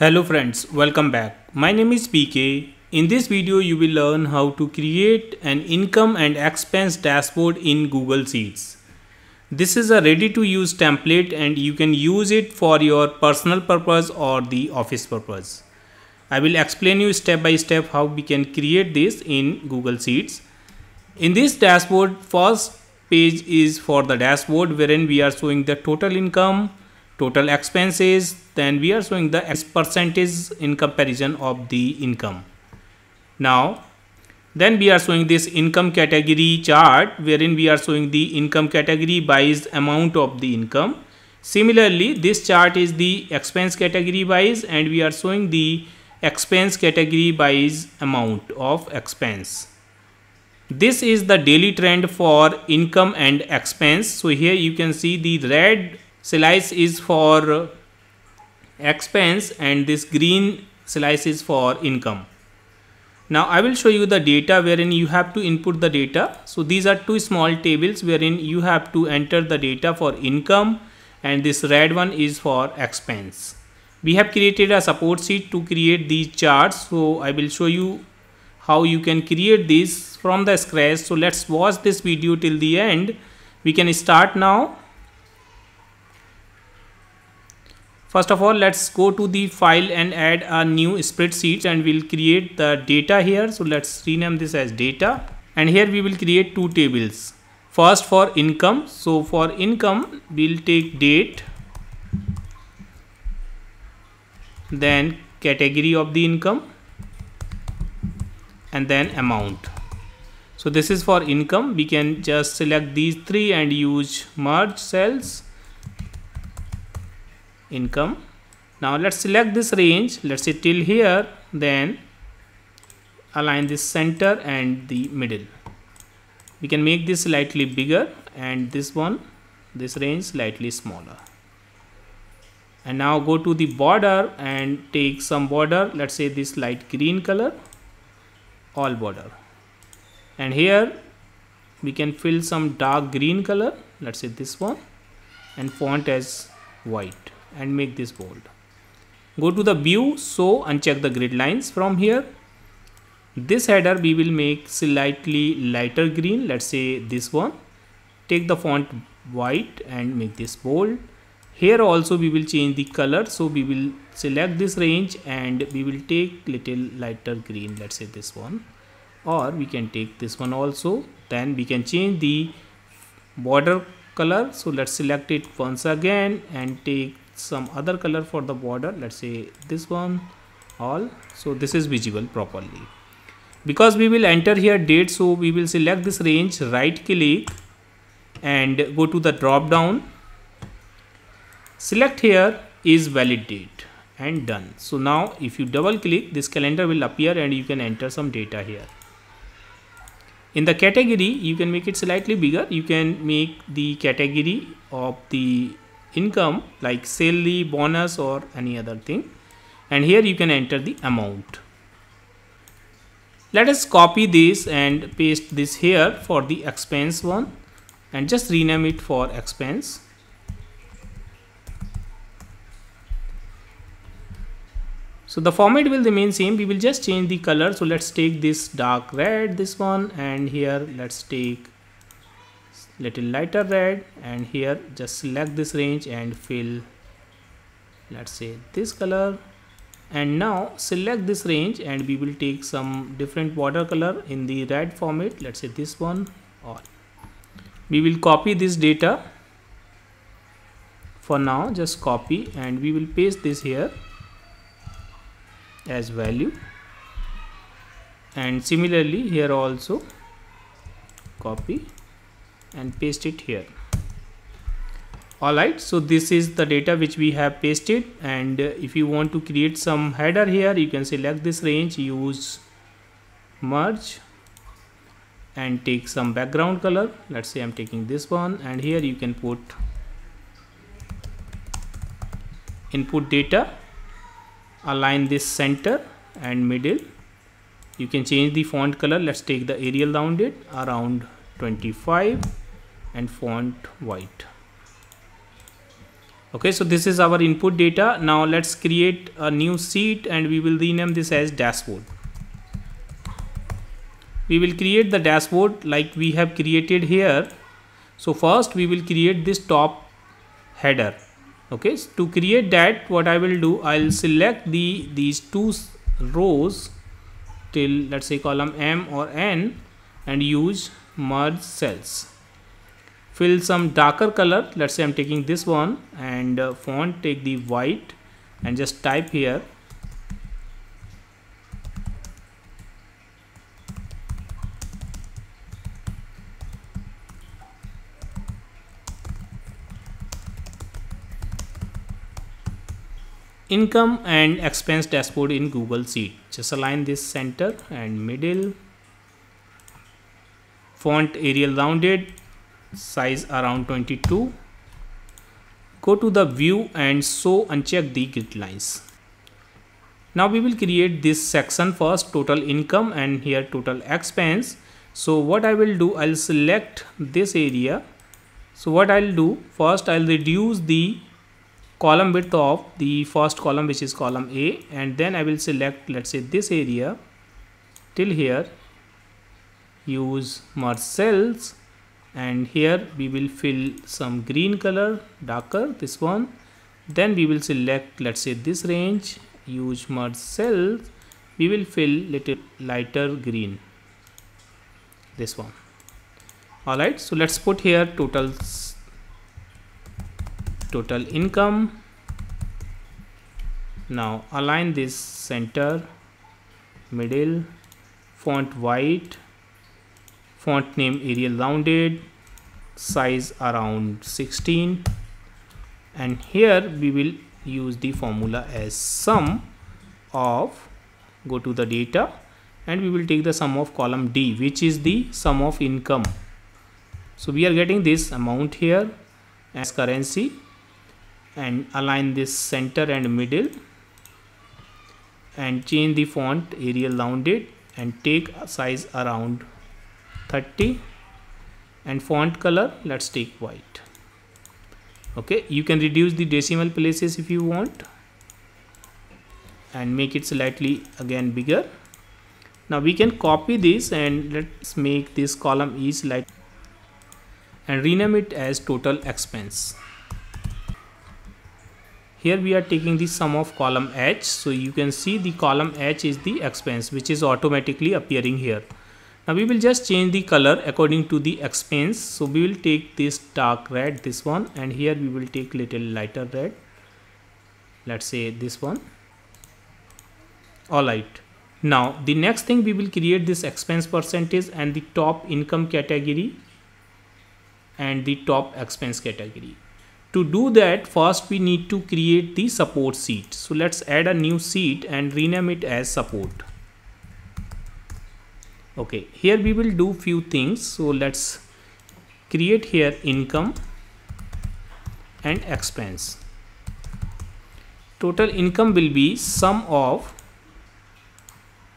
Hello friends, welcome back. My name is PK. In this video, you will learn how to create an income and expense dashboard in Google Sheets. This is a ready to use template and you can use it for your personal purpose or the office purpose. I will explain you step by step how we can create this in Google Sheets. In this dashboard, first page is for the dashboard wherein we are showing the total income, total expenses, then we are showing the percentage in comparison of the income. Now, then we are showing this income category chart wherein we are showing the income category by amount of the income. Similarly, this chart is the expense category wise and we are showing the expense category by amount of expense. This is the daily trend for income and expense. So here you can see the red slice is for expense and this green slice is for income. Now I will show you the data wherein you have to input the data. So these are two small tables wherein you have to enter the data for income and this red one is for expense. We have created a support sheet to create these charts. So i will show you how you can create this from the scratch. So let's watch this video till the end. We can start now first of all let's go to the file and add a new spreadsheet and we'll create the data here. So let's rename this as data. And here we will create two tables. First for income. So for income we'll take date then category of the income and then amount. So this is for income. We can just select these three and use merge cells income. Now let's select this range. Let's say till here then align this center and the middle. We can make this slightly bigger and this one this range slightly smaller. And now go to the border and take some border. Let's say this light green color all border. And here we can fill some dark green color. Let's say this one and font as white and make this bold. Go to the view so uncheck the grid lines from here. This header we will make slightly lighter green let's say this one. Take the font white and make this bold. Here also we will change the color so we will select this range and we will take little lighter green let's say this one. Or we can take this one also then we can change the border color. So let's select it once again and take some other color for the border. Let's say this one all. So this is visible properly. Because we will enter here date so we will select this range right click and go to the drop down. Select here is valid date and done. So now if you double click this calendar will appear and you can enter some data here. In the category you can make it slightly bigger. You can make the category of the income like salary bonus or any other thing. And here you can enter the amount. Let us copy this and paste this here for the expense one and just rename it for expense. So the format will remain same. We will just change the color. So let's take this dark red this one and here let's take little lighter red and here just select this range and fill let's say this color. And now select this range and we will take some different watercolor in the red format let's say this one or we will copy this data. For now just copy and we will paste this here as value. And similarly here also copy and paste it here. Alright so this is the data which we have pasted and uh, if you want to create some header here you can select this range use merge and take some background color. Let's say I'm taking this one and here you can put input data align this center and middle. You can change the font color. Let's take the Arial rounded around 25 and font white. Okay so this is our input data. Now let's create a new sheet and we will rename this as dashboard. We will create the dashboard like we have created here. So first we will create this top header. Okay so to create that what I will do I'll select the these two rows till let's say column M or N and use merge cells fill some darker color let's say I'm taking this one and uh, font take the white and just type here income and expense dashboard in Google Sheet. Just align this center and middle. Font Arial rounded, size around 22. Go to the view and so uncheck the grid lines. Now we will create this section first total income and here total expense. So what I will do, I'll select this area. So what I'll do, first I'll reduce the column width of the first column which is column A and then I will select let's say this area till here use merge cells and here we will fill some green color darker this one. Then we will select let's say this range use merge cells we will fill little lighter green this one. All right so let's put here totals total income. Now align this center middle font white font name Arial rounded size around 16 and here we will use the formula as sum of go to the data and we will take the sum of column D which is the sum of income. So we are getting this amount here as currency and align this center and middle and change the font Arial rounded and take size around 30 and font color let's take white. Okay you can reduce the decimal places if you want and make it slightly again bigger. Now we can copy this and let's make this column is like and rename it as total expense. Here we are taking the sum of column h. So you can see the column h is the expense which is automatically appearing here now we will just change the color according to the expense. So we will take this dark red this one and here we will take little lighter red. Let's say this one. All right. Now the next thing we will create this expense percentage and the top income category and the top expense category. To do that first we need to create the support sheet. So let's add a new sheet and rename it as support okay here we will do few things. So let's create here income and expense. Total income will be sum of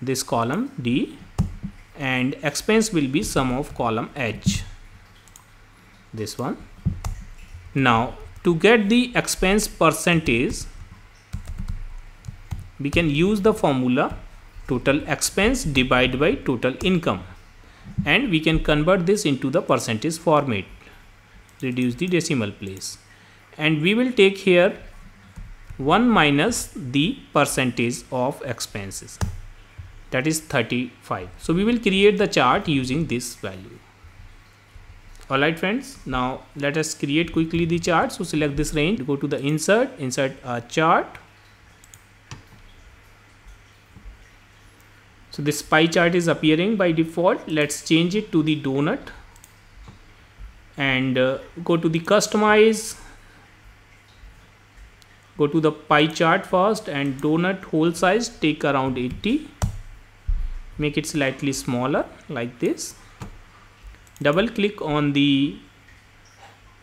this column D and expense will be sum of column H. This one. Now to get the expense percentage we can use the formula total expense divided by total income. And we can convert this into the percentage format reduce the decimal place. And we will take here 1 minus the percentage of expenses. That is 35 so we will create the chart using this value. Alright friends. Now let us create quickly the chart. So select this range. Go to the insert. Insert a chart so this pie chart is appearing by default. Let's change it to the donut and uh, go to the customize. Go to the pie chart first and donut hole size take around 80 make it slightly smaller like this. Double click on the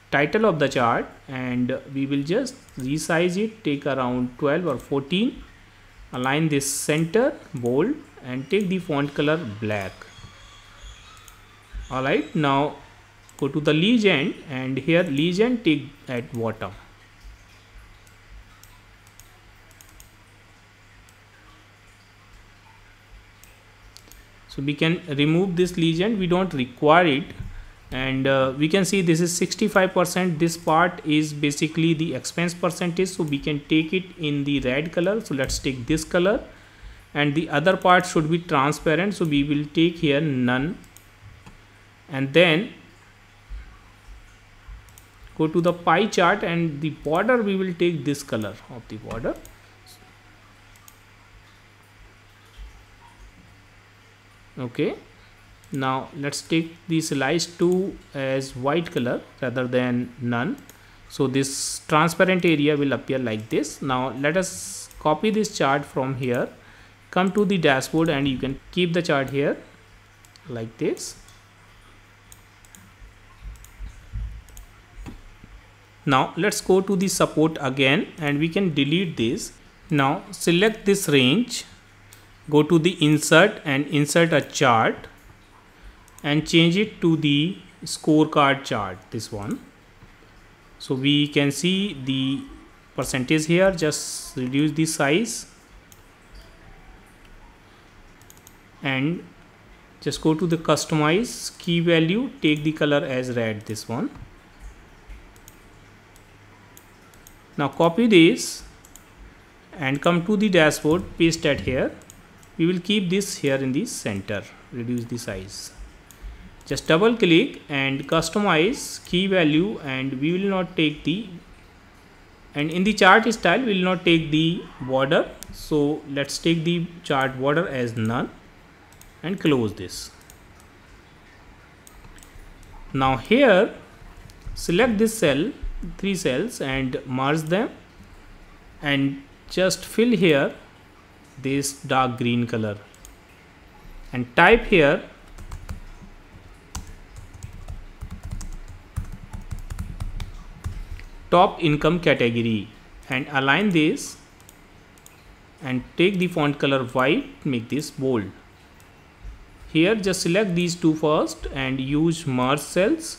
title of the chart and we will just resize it take around 12 or 14 align this center bold and take the font color black. All right now go to the legend and here legend take at bottom. So we can remove this legend we don't require it. And uh, we can see this is 65 percent this part is basically the expense percentage so we can take it in the red color. So let's take this color and the other part should be transparent. So we will take here none. And then go to the pie chart and the border we will take this color of the border. Okay. Now let's take the slice 2 as white color rather than none. So this transparent area will appear like this. Now let us copy this chart from here come to the dashboard and you can keep the chart here like this. Now let's go to the support again and we can delete this. Now select this range go to the insert and insert a chart and change it to the scorecard chart this one. So we can see the percentage here just reduce the size and just go to the customize key value take the color as red this one. Now copy this and come to the dashboard paste that here. We will keep this here in the center reduce the size. Just double click and customize key value and we will not take the and in the chart style we will not take the border. So let's take the chart border as none and close this. Now here select this cell three cells and merge them. And just fill here this dark green color. And type here top income category. And align this and take the font color white make this bold here just select these two first and use merge cells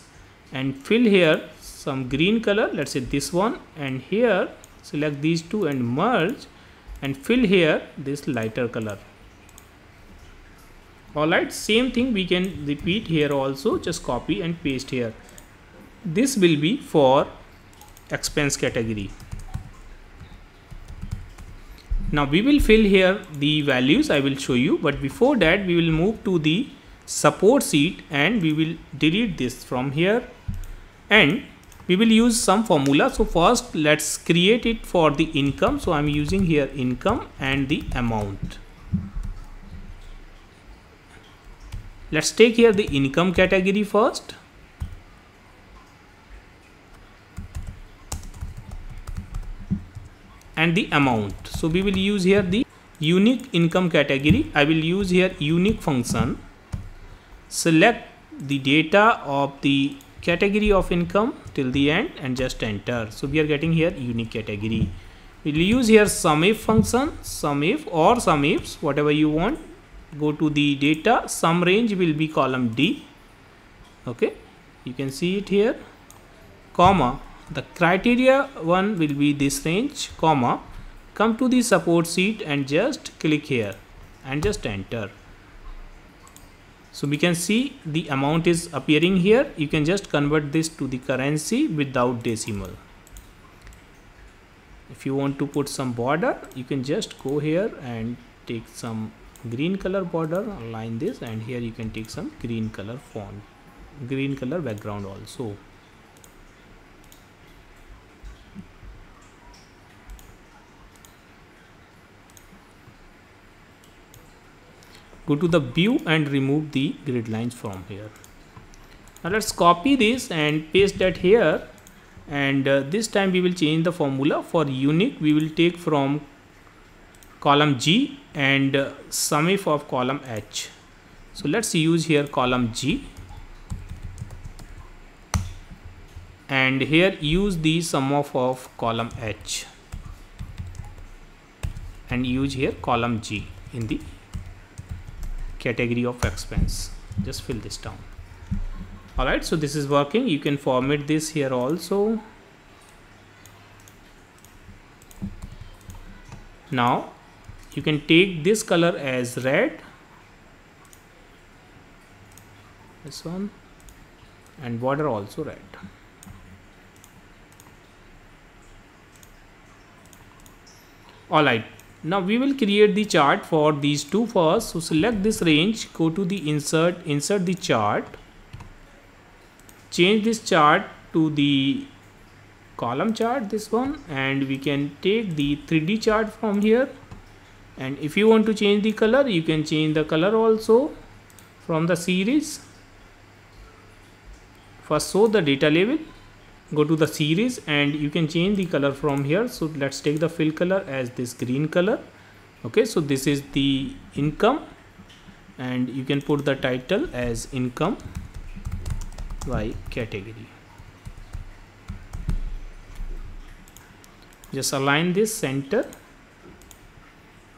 and fill here some green color. Let's say this one. And here select these two and merge and fill here this lighter color. Alright same thing we can repeat here also. Just copy and paste here. This will be for expense category now we will fill here the values I will show you but before that we will move to the support sheet and we will delete this from here. And we will use some formula. So first let's create it for the income. So I'm using here income and the amount. Let's take here the income category first and the amount. So we will use here the unique income category. I will use here unique function. Select the data of the category of income till the end and just enter. So we are getting here unique category. We'll use here sum if function sum if or sum ifs whatever you want. Go to the data sum range will be column d. Okay? You can see it here. Comma the criteria one will be this range comma come to the support sheet and just click here and just enter. So we can see the amount is appearing here. You can just convert this to the currency without decimal. If you want to put some border you can just go here and take some green color border align this and here you can take some green color font green color background also go to the view and remove the grid lines from here. Now let's copy this and paste that here. And uh, this time we will change the formula for unique. We will take from column G and uh, sum if of column H. So let's use here column G. And here use the sum of, of column H. And use here column G in the category of expense. Just fill this down. Alright so this is working. You can format this here also. Now you can take this color as red. This one. And border also red. All right now we will create the chart for these two first. So select this range go to the insert insert the chart. Change this chart to the column chart this one and we can take the 3d chart from here. And if you want to change the color you can change the color also from the series. First show the data label go to the series and you can change the color from here. So let's take the fill color as this green color. Okay so this is the income and you can put the title as income by category. Just align this center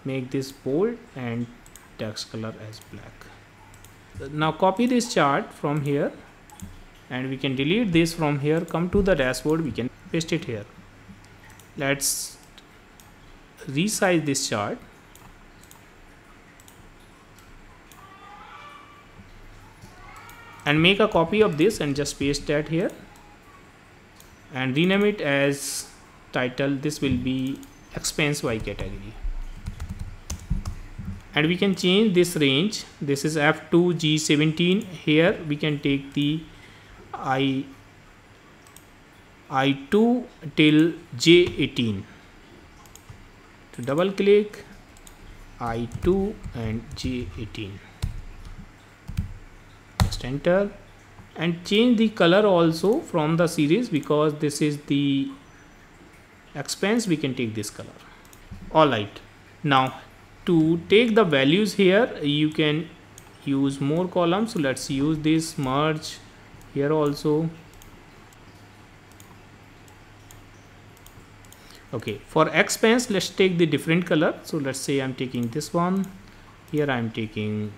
make this bold and text color as black. Now copy this chart from here and we can delete this from here. Come to the dashboard. We can paste it here. Let's resize this chart. And make a copy of this and just paste that here. And rename it as title. This will be expense by category. And we can change this range. This is f2 g17 here we can take the I I2 till J18 to double click I2 and J18 just enter and change the color also from the series because this is the expense. We can take this color. All right. Now to take the values here you can use more columns. So let's use this merge here also. Okay for expense let's take the different color. So let's say i'm taking this one. Here i'm taking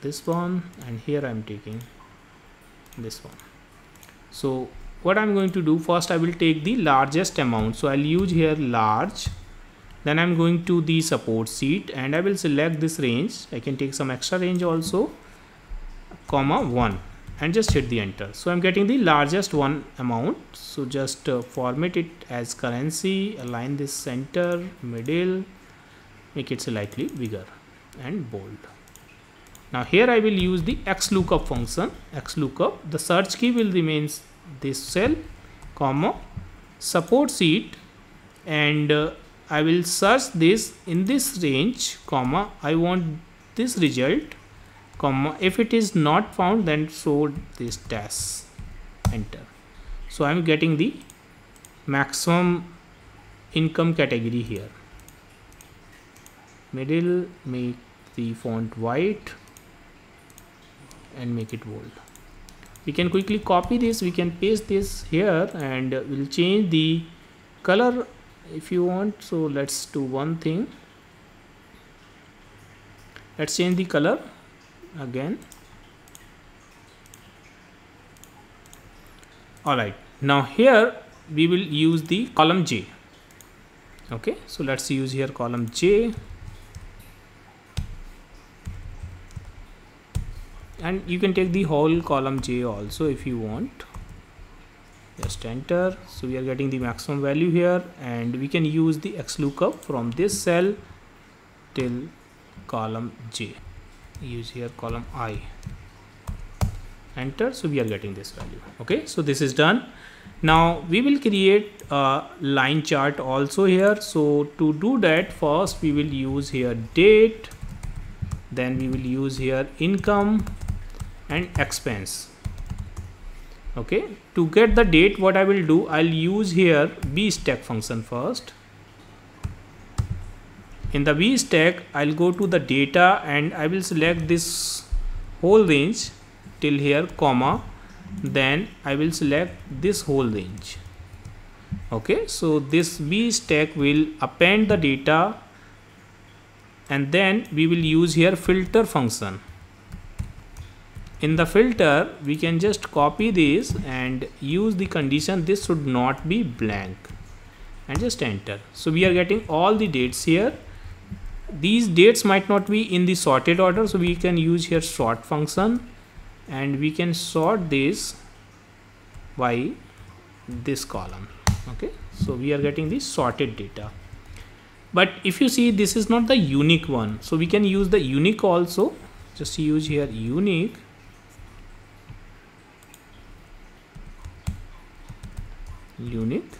this one. And here i'm taking this one. So what i'm going to do first i will take the largest amount. So i'll use here large. Then i'm going to the support sheet. And i will select this range. I can take some extra range also. Comma 1 and just hit the enter. So i'm getting the largest one amount. So just uh, format it as currency align this center middle make it slightly bigger and bold. Now here i will use the xlookup function. xlookup the search key will remain this cell comma support sheet and uh, i will search this in this range comma i want this result comma if it is not found then show this dash enter. So i'm getting the maximum income category here. Middle make the font white and make it bold. We can quickly copy this. We can paste this here and we'll change the color if you want. So let's do one thing. Let's change the color again. All right now here we will use the column J. Okay. So let's use here column J. And you can take the whole column J also if you want. Just enter. So we are getting the maximum value here. And we can use the XLOOKUP from this cell till column J use here column i. Enter so we are getting this value okay? So this is done. Now we will create a line chart also here. So to do that first we will use here date then we will use here income and expense okay? To get the date what i will do i'll use here v stack function first in the v stack i'll go to the data and i will select this whole range till here comma then i will select this whole range. Okay so this v stack will append the data and then we will use here filter function. In the filter we can just copy this and use the condition this should not be blank and just enter. So we are getting all the dates here these dates might not be in the sorted order so we can use here sort function and we can sort this by this column okay? So we are getting the sorted data. But if you see this is not the unique one so we can use the unique also. Just use here unique. Unique.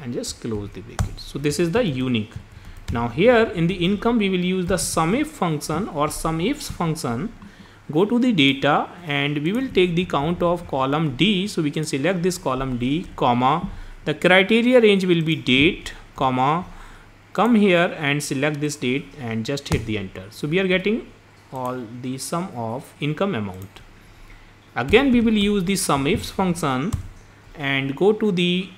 And just close the bracket so this is the unique now here in the income we will use the sumif function or sumifs function. Go to the data and we will take the count of column D. So we can select this column D comma. The criteria range will be date comma. Come here and select this date and just hit the enter. So we are getting all the sum of income amount. Again we will use the sumifs function and go to the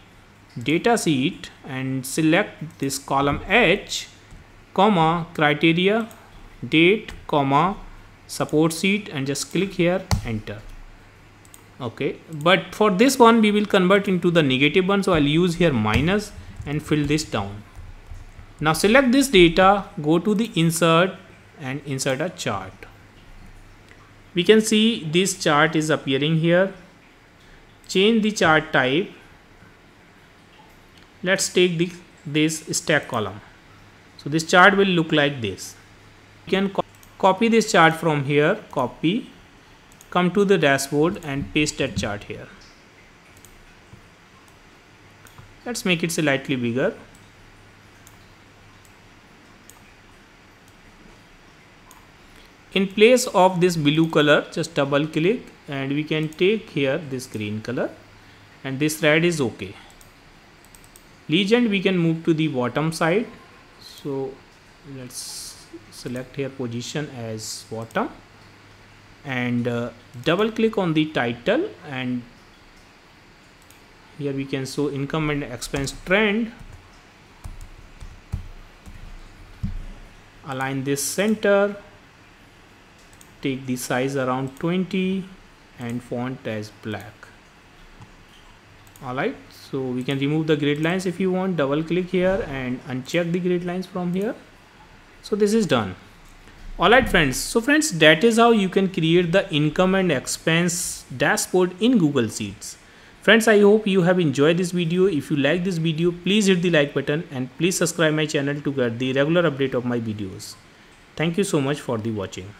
data sheet and select this column H comma criteria date comma support sheet and just click here enter. Okay but for this one we will convert into the negative one so I'll use here minus and fill this down. Now select this data go to the insert and insert a chart. We can see this chart is appearing here. Change the chart type let's take the this stack column. So this chart will look like this. You can copy this chart from here copy come to the dashboard and paste that chart here. Let's make it slightly bigger. In place of this blue color just double click and we can take here this green color and this red is okay legend we can move to the bottom side. So let's select here position as bottom. And uh, double click on the title. And here we can show income and expense trend. Align this center. Take the size around 20 and font as black. Alright so we can remove the grid lines if you want. Double click here and uncheck the grid lines from here. So this is done. Alright friends. So friends that is how you can create the income and expense dashboard in google sheets. Friends i hope you have enjoyed this video. If you like this video please hit the like button and please subscribe my channel to get the regular update of my videos. Thank you so much for the watching